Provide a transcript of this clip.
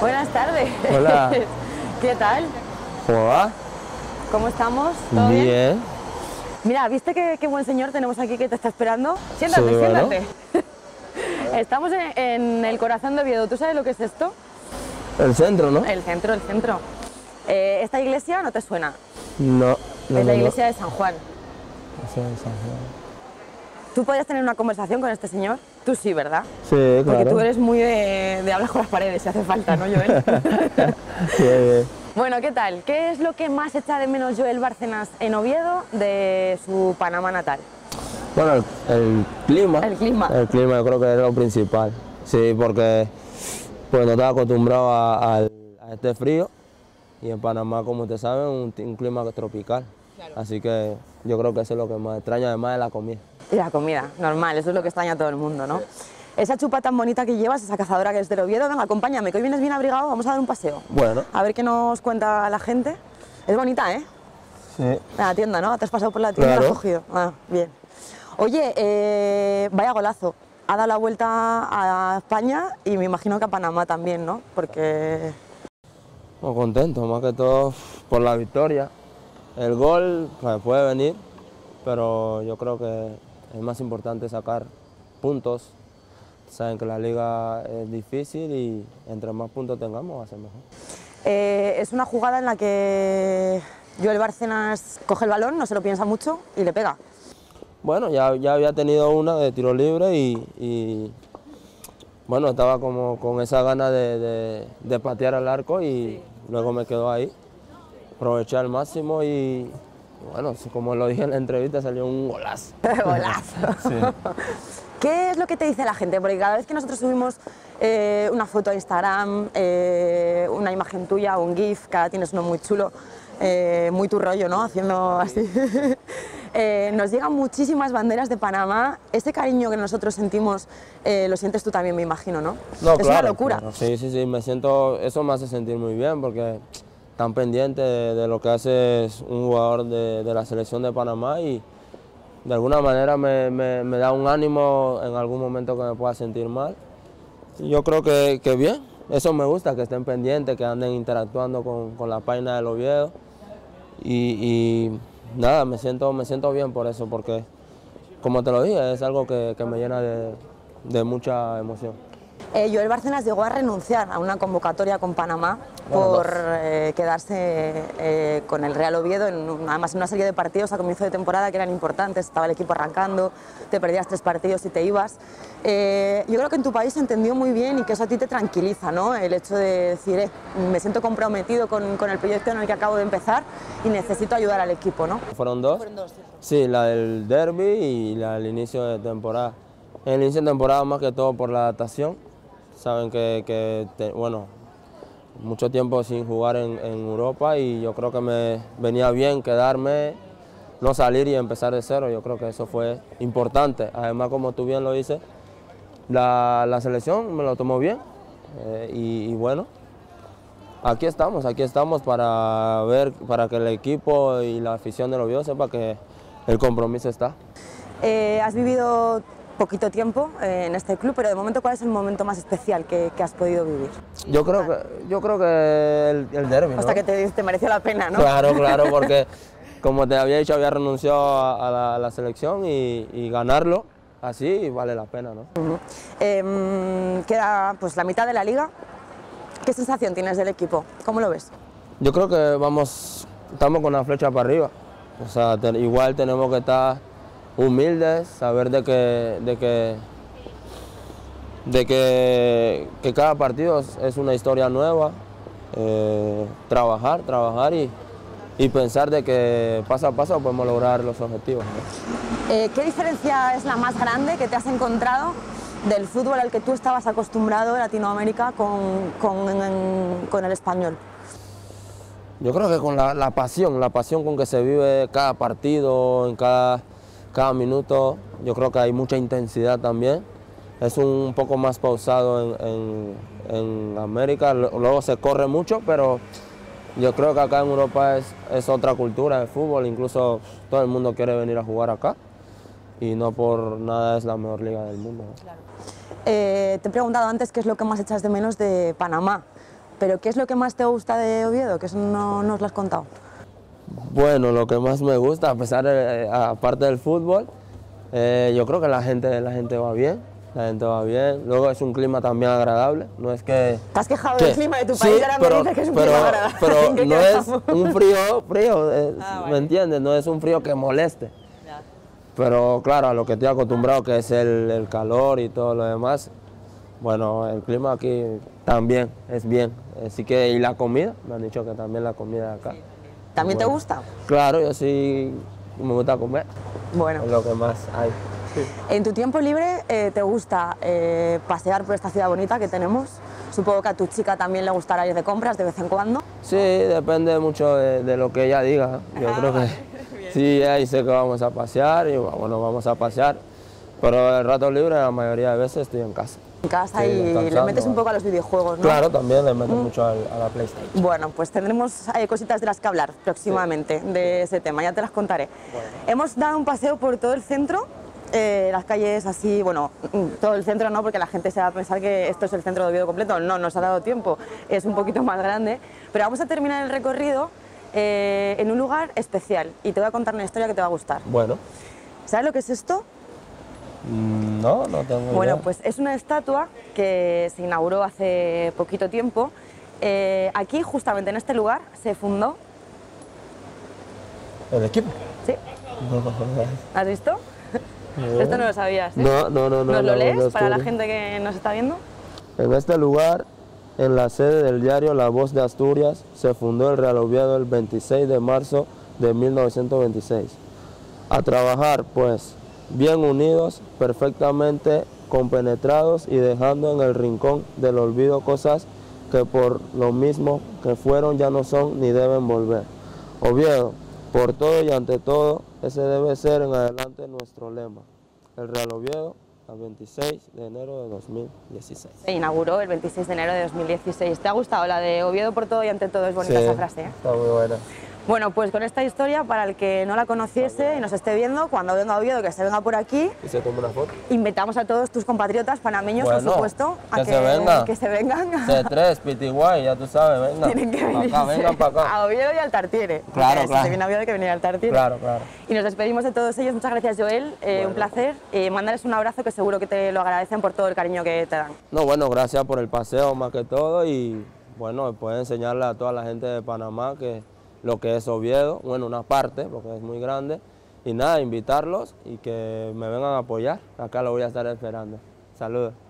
Buenas tardes. Hola. ¿Qué tal? ¿Cómo va? ¿Cómo estamos? ¿Todo bien? Bien. Mira, ¿viste qué, qué buen señor tenemos aquí que te está esperando? Siéntate, Sí, bueno. siéntate. Estamos en, en el corazón de Oviedo. ¿Tú sabes lo que es esto? El centro, ¿no? El centro, el centro. Eh, ¿Esta iglesia no te suena? No. no, es la no. iglesia de San Juan. Esa es San Juan. ¿Tú podías tener una conversación con este señor? Tú sí, ¿verdad? Sí, Porque claro. tú eres muy de, de hablar con las paredes, si hace falta, ¿no, Joel? Sí, bien. bueno, ¿qué tal? ¿Qué es lo que más echa de menos Joel Bárcenas en Oviedo de su Panamá natal? Bueno, el, el clima. El clima. El clima yo creo que es lo principal. Sí, porque pues no estaba acostumbrado a, este frío y en Panamá, como ustedes saben, un, un clima tropical. Así que yo creo que eso es lo que más extraño, además de la comida. Y la comida, normal, eso es lo que extraña a todo el mundo, ¿no? Esa chupa tan bonita que llevas, esa cazadora que es del Oviedo, venga, acompáñame, que hoy vienes bien abrigado, vamos a dar un paseo. Bueno, A ver qué nos cuenta la gente. Es bonita, ¿eh? sí. La tienda, ¿no? Te has pasado por la tienda y la has cogido. Ah, bien. Oye, eh, vaya golazo. Ha dado la vuelta a España y me imagino que a Panamá también, ¿no? Porque Muy contento, más que todo por la victoria. El gol pues, puede venir, pero yo creo que es más importante sacar puntos. Saben que la liga es difícil y entre más puntos tengamos va a ser mejor. eh, es una jugada en la que Joel Bárcenas coge el balón, no se lo piensa mucho y le pega. Bueno, ya, ya había tenido una de tiro libre y, y, bueno, estaba como con esa gana de, de- de patear al arco y luego me quedó ahí. Aproveché al máximo y bueno, como lo dije en la entrevista, salió un golazo. Golazo. ¿Qué es lo que te dice la gente? Porque cada vez que nosotros subimos eh, una foto a Instagram, eh, una imagen tuya un GIF, ahora tienes uno muy chulo, eh, muy tu rollo, ¿no? Haciendo así. eh, nos llegan muchísimas banderas de Panamá. Ese cariño que nosotros sentimos, eh, lo sientes tú también, me imagino, ¿no? No, es una locura. claro. Sí, sí, sí, me siento, eso me hace sentir muy bien porque tan pendiente de, lo que hace un jugador de, la selección de Panamá y de alguna manera me, me- da un ánimo en algún momento que me pueda sentir mal. Yo creo que, bien, eso me gusta, que estén pendientes, que anden interactuando con, la página del Oviedo y, nada, me siento, me siento bien por eso, porque como te lo dije, es algo que, me llena de- mucha emoción. Eh, Joel Bárcenas llegó a renunciar a una convocatoria con Panamá por dos. eh, quedarse eh, con el Real Oviedo, en además en una serie de partidos a comienzo de temporada que eran importantes, estaba el equipo arrancando, te perdías tres partidos y te ibas. Eh, yo creo que en tu país se entendió muy bien y que eso a ti te tranquiliza, ¿no? El hecho de decir, eh, me siento comprometido con, con el proyecto en el que acabo de empezar y necesito ayudar al equipo, ¿no? ¿Fueron dos? Sí, la del derby y la del inicio de temporada. En el inicio de temporada más que todo por la adaptación. Saben que, que te- bueno, mucho tiempo sin jugar en, Europa y yo creo que me venía bien quedarme, no salir y empezar de cero. Yo creo que eso fue importante. Además, como tú bien lo dices, la, selección me lo tomó bien eh, y, bueno, aquí estamos, aquí estamos para ver, para que el equipo y la afición del Oviedo sepa que el compromiso está. Eh, has vivido poquito tiempo eh, en este club, pero de momento, ¿cuál es el momento más especial que, que has podido vivir? Yo creo que, yo creo que el, el derbi, ¿no? Hasta que te, te mereció la pena, ¿no? Claro, claro, porque como te había dicho, había renunciado a, a la, a la selección y, y ganarlo así vale la pena, ¿no? Ujú. Em, queda pues la mitad de la liga. ¿Qué sensación tienes del equipo? ¿Cómo lo ves? Yo creo que vamos, estamos con la flecha para arriba. O sea, te- igual tenemos que estar humildes, saber de que, de que, de que, que cada partido es- una historia nueva. eh, trabajar, trabajar y, y pensar de que paso a paso podemos lograr los objetivos. ¿no? Eh, ¿Qué diferencia es la más grande que te has encontrado del fútbol al que tú estabas acostumbrado en Latinoamérica con, con- en- con el español? Yo creo que con la, la pasión, la pasión con que se vive cada partido, en cada, cada minuto, yo creo que hay mucha intensidad también. Es un poco más pausado en, en- América, luego se corre mucho, pero yo creo que acá en Europa es, es otra cultura de fútbol, incluso todo el mundo quiere venir a jugar acá y no por nada es la mejor liga del mundo. ¿no? Eh, te he preguntado antes qué es lo que más echas de menos de Panamá. Pero ¿qué es lo que más te gusta de Oviedo? Que eso no nos lo has contado. Bueno, lo que más me gusta, a pesar de, aparte del fútbol, eh, yo creo que la gente, la gente va bien, la gente va bien. Luego es un clima también agradable, no es que... ¿Te has quejado del clima de tu país? ahora pero, me dices que es un pero, clima agradable. pero no es un frío, frío, es- Ah, ¿me entiendes? No es un frío que moleste. Pero claro, a lo que estoy acostumbrado, que es el, el calor y todo lo demás, bueno, el clima aquí también es bien. Así que, y la comida, me han dicho que también la comida de acá. ¿También te gusta? Claro, yo sí me gusta comer, Bueno. es lo que más hay. En tu tiempo libre eh, te gusta eh, pasear por esta ciudad bonita que tenemos. Supongo que a tu chica también le gustará ir de compras de vez en cuando. Sí, depende mucho de, de lo que ella diga. Yo Ah, creo que sí, ella dice que vamos a pasear y bueno, vamos a pasear. Pero el rato libre la mayoría de veces estoy en casa. En casa Sí, y le metes un poco a los videojuegos, ¿no? Claro, también le meto mucho al- a la PlayStation. Bueno, pues tendremos eh, cositas de las que hablar próximamente de ese tema, ya te las contaré. Hemos dado un paseo por todo el centro, eh, las calles así, bueno, mm, todo el centro no, porque la gente se va a pensar que esto es el centro de Oviedo completo, no, nos ha dado tiempo, es un poquito más grande, pero vamos a terminar el recorrido eh, en un lugar especial y te voy a contar una historia que te va a gustar. Bueno, ¿Sabes lo que es esto? Mm, no, no tengo Bueno, idea. pues es una estatua que se inauguró hace poquito tiempo. Eh, aquí, justamente en este lugar, se fundó. ¿El equipo? ¿Sí? ¿Has visto? Esto no lo sabías. ¿eh? No, no, no, no. ¿Nos lo lees para la gente que nos está viendo? En este lugar, en la sede del diario La Voz de Asturias, se fundó el Real Oviedo el 26 de marzo de 1926. A trabajar, pues, bien unidos, perfectamente compenetrados y dejando en el rincón del olvido cosas que por lo mismo que fueron ya no son ni deben volver. Oviedo, por todo y ante todo, ese debe ser en adelante nuestro lema. El Real Oviedo, el 26 de enero de 2016. Se inauguró el 26 de enero de 2016. ¿Te ha gustado la de Oviedo por todo y ante todo? Es bonita Sí, esa frase. ¿eh? Está muy buena. Bueno, pues con esta historia, para el que no la conociese y nos esté viendo, cuando venga a Oviedo, que se venga por aquí, ¿Y se toma una foto? invitamos a todos tus compatriotas panameños, por supuesto, a que se vengan. que se vengan. C3, Pitiguay, ya tú sabes, venga. Tienen que venir acá, vengan para acá. a Oviedo y al Tartiere. Claro, Si claro. se viene a Oviedo hay que venir al Tartiere. Claro, claro. Y nos despedimos de todos ellos. Muchas gracias, Joel. Eh, Un placer. Eh, mándales un abrazo que seguro que te lo agradecen por todo el cariño que te dan. No, bueno, gracias por el paseo más que todo y bueno, puedes enseñarle a toda la gente de Panamá que lo que es Oviedo, bueno, una parte, porque es muy grande, y nada, invitarlos y que me vengan a apoyar. Acá lo voy a estar esperando. Saludos.